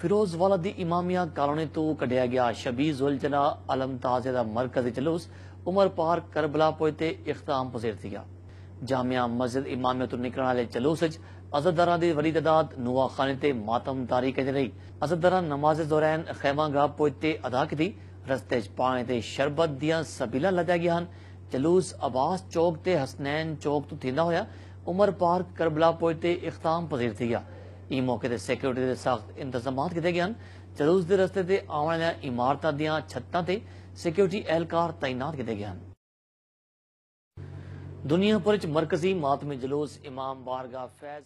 ਫਿਰੋਜ਼ਵਾਲਾ ਦੀ ਇਮਾਮੀਆ colony ਤੋਂ ਕੱਢਿਆ ਗਿਆ ਸ਼ਬੀ ਜ਼ੁਲਜਨਾ ਅਲਮ ਤਾਜ਼ੇ ਦਾ ਮਰਕਜ਼ੀ ਜਲੂਸ ਉਮਰ ਪਾਰ ਕਰਬਲਾ ਪੋਇ ਤੇ ਇਖਤਾਮ ਪਜ਼ੀਰ ਥी ਜਾਮਿਆ ਮਸਜਿਦ ਇਮਾਮੀਆ ਤੋਂ ਨਿਕਲਣ ਵਾਲੇ ਜਲੂਸ ਵਿੱਚ ਅਜ਼ਦਾਰਾਂ ਦੀ ਵਡੀ ਤਦਾਦ ਨੁਆਖਾਨੇ ਤੇ ਮਾਤਮਦਾਰੀ ਕਰੀ ਰਹੀ ਅਜ਼ਦਾਰਾਂ ਨਮਾਜ਼ ਦੌਰਾਨ ਖੈਮਾਗਾਹ ਪੋਇ ਤੇ ਅਦਾ ਕੀਤੀ ਰਸਤੇ 'ਚ ਪਾਣੀ ਤੇ ਸ਼ਰਬਤ ਦੀਆਂ ਸਬੀਲਾਂ ਲੱਦਿਆ ਗਿਆ ਹਨ ਜਲੂਸ ਅਬਾਸ ਚੌਕ ਤੇ ਹਸਨੈਨ ਚੌਕ ਤੋਂ ਥੀਂਦਾ ਹੋਇਆ ਉਮਰ ਪਾਰ ਕਰਬਲਾ ਪੋਇ ਤੇ ਇਖਤਾਮ ਪਜ਼ੀਰ ਥी ਇਹ ਮੌਕੇ ਤੇ ਸਿਕਿਉਰਿਟੀ ਦੇ ਸਖਤ ਇੰਤਜ਼ਾਮਾਤ ਕੀਤੇ ਗਏ ਹਨ ਜਲੂਸ ਦੇ ਰਸਤੇ ਤੇ ਆਉਣ ਵਾਲੀਆਂ ਇਮਾਰਤਾਂ ਦੀਆਂ ਛੱਤਾਂ ਤੇ ਸਿਕਿਉਰਿਟੀ ਅਹਿਲਕਾਰ ਤਾਇਨਾਤ ਕੀਤੇ ਗਏ ਹਨ ਦੁਨੀਆ ਭਰ ਵਿੱਚ ਮਰਕਜ਼ੀ ਮਾਤਮੀ ਜਲੂਸ ਇਮਾਮ ਬਾਰਗਾਹ ਫੈਜ਼